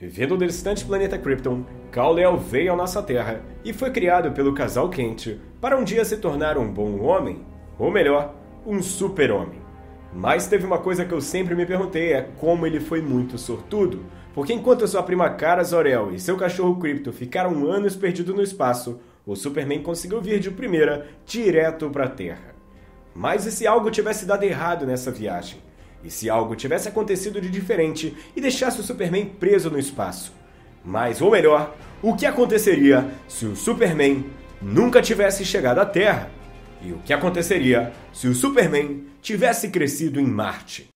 Vindo do distante planeta Krypton, Kal-El veio à nossa Terra e foi criado pelo casal Kent para um dia se tornar um bom homem, ou melhor, um super-homem. Mas teve uma coisa que eu sempre me perguntei, é como ele foi muito sortudo, porque enquanto sua prima Cara Zor-El e seu cachorro Krypto ficaram anos perdidos no espaço, o Superman conseguiu vir de primeira direto para a Terra. Mas e se algo tivesse dado errado nessa viagem? E se algo tivesse acontecido de diferente e deixasse o Superman preso no espaço? Mas, ou melhor, o que aconteceria se o Superman nunca tivesse chegado à Terra? E o que aconteceria se o Superman tivesse crescido em Marte?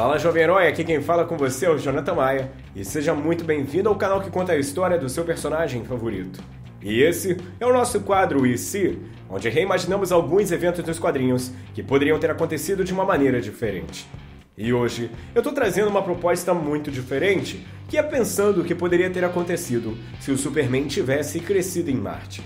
Fala jovem herói, aqui quem fala com você é o Jonathan Maia e seja muito bem-vindo ao canal que conta a história do seu personagem favorito. E esse é o nosso quadro Se, onde reimaginamos alguns eventos dos quadrinhos que poderiam ter acontecido de uma maneira diferente. E hoje eu estou trazendo uma proposta muito diferente, que é pensando o que poderia ter acontecido se o Superman tivesse crescido em Marte.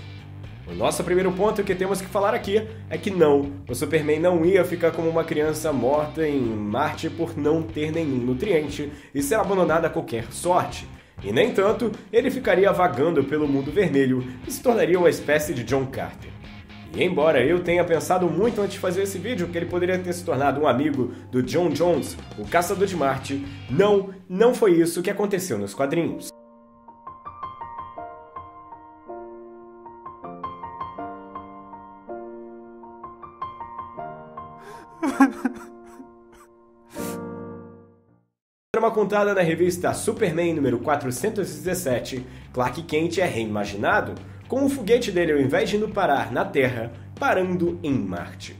O nosso primeiro ponto que temos que falar aqui é que não, o Superman não ia ficar como uma criança morta em Marte por não ter nenhum nutriente e ser abandonada a qualquer sorte. E nem tanto, ele ficaria vagando pelo mundo vermelho e se tornaria uma espécie de John Carter. E embora eu tenha pensado muito antes de fazer esse vídeo que ele poderia ter se tornado um amigo do John Jones, o caçador de Marte, não, não foi isso que aconteceu nos quadrinhos. Uma contada na revista Superman número 417, Clark Kent é reimaginado, com o foguete dele ao invés de indo parar na Terra, parando em Marte.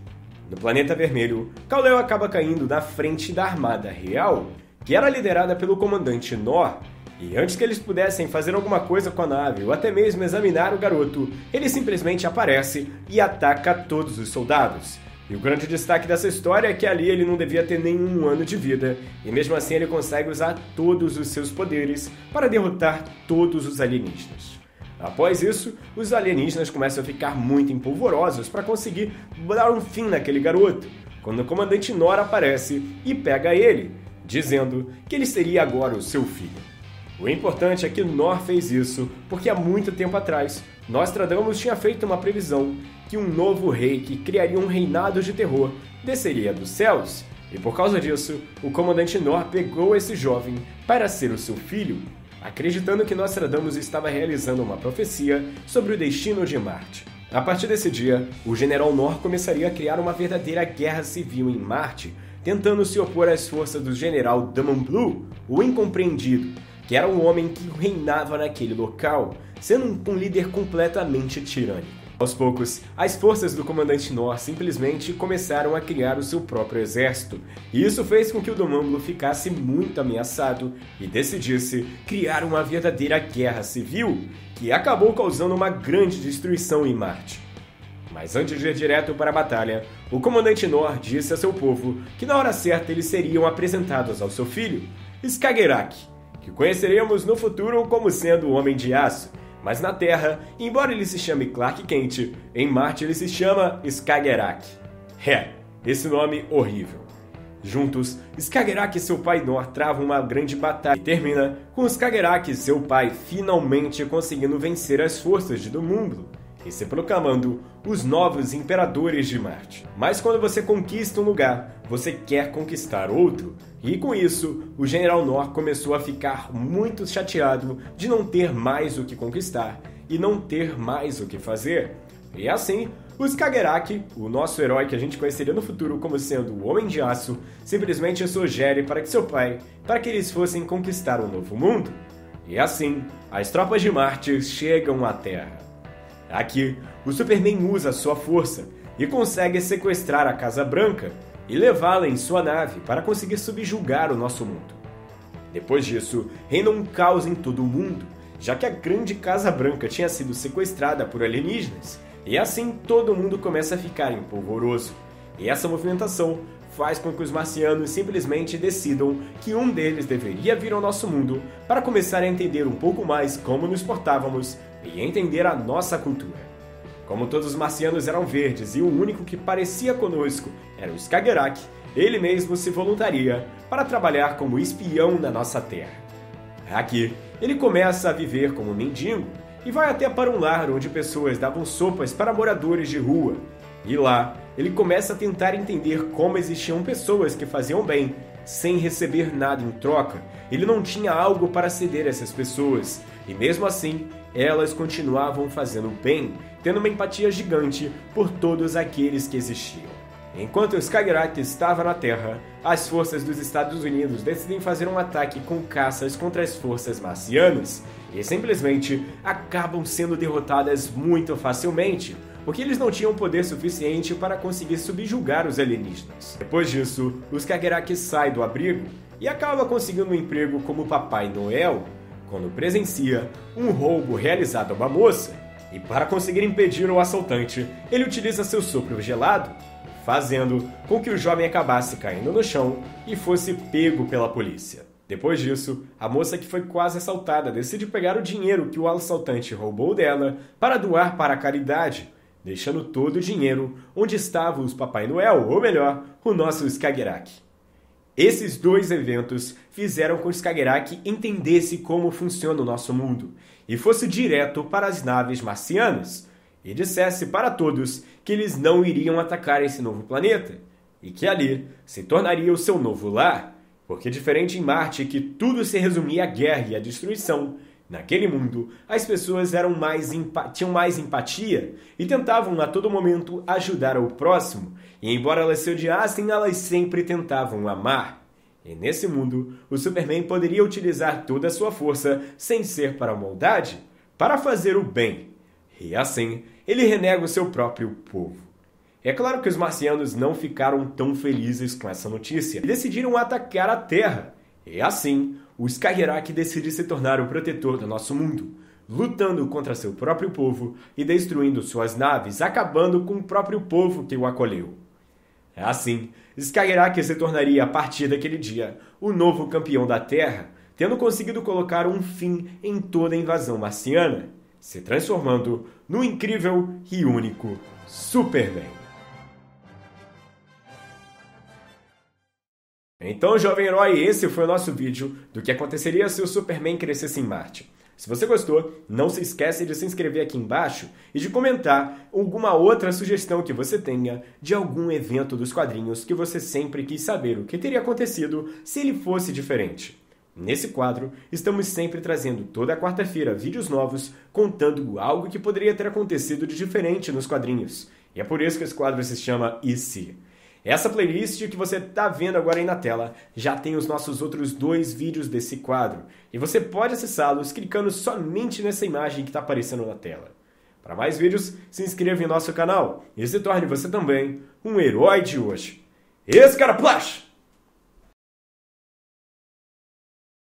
No planeta vermelho, Kal-El acaba caindo na frente da Armada Real, que era liderada pelo comandante Nor, e antes que eles pudessem fazer alguma coisa com a nave ou até mesmo examinar o garoto, ele simplesmente aparece e ataca todos os soldados, e o grande destaque dessa história é que ali ele não devia ter nenhum ano de vida, e mesmo assim ele consegue usar todos os seus poderes para derrotar todos os alienígenas. Após isso, os alienígenas começam a ficar muito empolvorosos para conseguir dar um fim naquele garoto, quando o comandante Nora aparece e pega ele, dizendo que ele seria agora o seu filho. O importante é que Nor fez isso porque há muito tempo atrás Nostradamus tinha feito uma previsão que um novo rei que criaria um reinado de terror desceria dos céus, e por causa disso, o comandante Nor pegou esse jovem para ser o seu filho, acreditando que Nostradamus estava realizando uma profecia sobre o destino de Marte. A partir desse dia, o general Nor começaria a criar uma verdadeira guerra civil em Marte, tentando se opor às forças do general Damon Blue, o incompreendido, que era um homem que reinava naquele local, sendo um líder completamente tirânico. Aos poucos, as forças do comandante Nor simplesmente começaram a criar o seu próprio exército, e isso fez com que o Domâmbulo ficasse muito ameaçado e decidisse criar uma verdadeira guerra civil, que acabou causando uma grande destruição em Marte. Mas antes de ir direto para a batalha, o comandante Nor disse a seu povo que na hora certa eles seriam apresentados ao seu filho, Skagerrak, que conheceremos no futuro como sendo o Homem de Aço, mas na Terra, embora ele se chame Clark Kent, em Marte ele se chama Skagerrak. É, esse nome horrível. Juntos, Skagerrak e seu pai Nor travam uma grande batalha e termina com Skagerrak e seu pai finalmente conseguindo vencer as forças de Domúngulo e se proclamando os novos imperadores de Marte. Mas quando você conquista um lugar, você quer conquistar outro. E com isso, o General Nor começou a ficar muito chateado de não ter mais o que conquistar e não ter mais o que fazer. E assim, o Skagerrak, o nosso herói que a gente conheceria no futuro como sendo o Homem de Aço, simplesmente sugere para que seu pai, para que eles fossem conquistar um novo mundo. E assim, as tropas de Marte chegam à Terra. Aqui, o Superman usa sua força e consegue sequestrar a Casa Branca e levá-la em sua nave para conseguir subjugar o nosso mundo. Depois disso, reina um caos em todo o mundo, já que a grande Casa Branca tinha sido sequestrada por alienígenas, e assim todo mundo começa a ficar empolvoroso. E essa movimentação faz com que os marcianos simplesmente decidam que um deles deveria vir ao nosso mundo para começar a entender um pouco mais como nos portávamos e entender a nossa cultura. Como todos os marcianos eram verdes e o único que parecia conosco era o Skagerrak, ele mesmo se voluntaria para trabalhar como espião na nossa terra. Aqui, ele começa a viver como mendigo e vai até para um lar onde pessoas davam sopas para moradores de rua. E lá, ele começa a tentar entender como existiam pessoas que faziam bem sem receber nada em troca. Ele não tinha algo para ceder a essas pessoas, e mesmo assim, elas continuavam fazendo bem, tendo uma empatia gigante por todos aqueles que existiam. Enquanto Skagerrak estava na Terra, as forças dos Estados Unidos decidem fazer um ataque com caças contra as forças marcianas e simplesmente acabam sendo derrotadas muito facilmente, porque eles não tinham poder suficiente para conseguir subjugar os alienígenas. Depois disso, o Skagerrak sai do abrigo e acaba conseguindo um emprego como Papai Noel, quando presencia um roubo realizado a uma moça, e para conseguir impedir o assaltante, ele utiliza seu sopro gelado, fazendo com que o jovem acabasse caindo no chão e fosse pego pela polícia. Depois disso, a moça que foi quase assaltada decide pegar o dinheiro que o assaltante roubou dela para doar para a caridade, deixando todo o dinheiro onde estavam os Papai Noel, ou melhor, o nosso Skagerrak. Esses dois eventos fizeram com que Skagerrak entendesse como funciona o nosso mundo e fosse direto para as naves marcianas e dissesse para todos que eles não iriam atacar esse novo planeta e que ali se tornaria o seu novo lar, porque diferente em Marte que tudo se resumia à guerra e à destruição, Naquele mundo, as pessoas eram mais tinham mais empatia e tentavam a todo momento ajudar o próximo, e embora elas se odiassem, elas sempre tentavam amar. E nesse mundo, o Superman poderia utilizar toda a sua força, sem ser para a maldade, para fazer o bem. E assim, ele renega o seu próprio povo. É claro que os marcianos não ficaram tão felizes com essa notícia e decidiram atacar a Terra. E assim, o Skagerrak decide se tornar o protetor do nosso mundo, lutando contra seu próprio povo e destruindo suas naves, acabando com o próprio povo que o acolheu. Assim, Skagerrak se tornaria, a partir daquele dia, o novo campeão da Terra, tendo conseguido colocar um fim em toda a invasão marciana, se transformando no incrível e único Superman. Então, jovem herói, esse foi o nosso vídeo do que aconteceria se o Superman crescesse em Marte. Se você gostou, não se esqueça de se inscrever aqui embaixo e de comentar alguma outra sugestão que você tenha de algum evento dos quadrinhos que você sempre quis saber o que teria acontecido se ele fosse diferente. Nesse quadro, estamos sempre trazendo toda quarta-feira vídeos novos contando algo que poderia ter acontecido de diferente nos quadrinhos. E é por isso que esse quadro se chama E se? Essa playlist que você está vendo agora aí na tela já tem os nossos outros dois vídeos desse quadro e você pode acessá-los clicando somente nessa imagem que está aparecendo na tela. Para mais vídeos, se inscreva em nosso canal e se torne você também um herói de hoje. Esse cara Plash!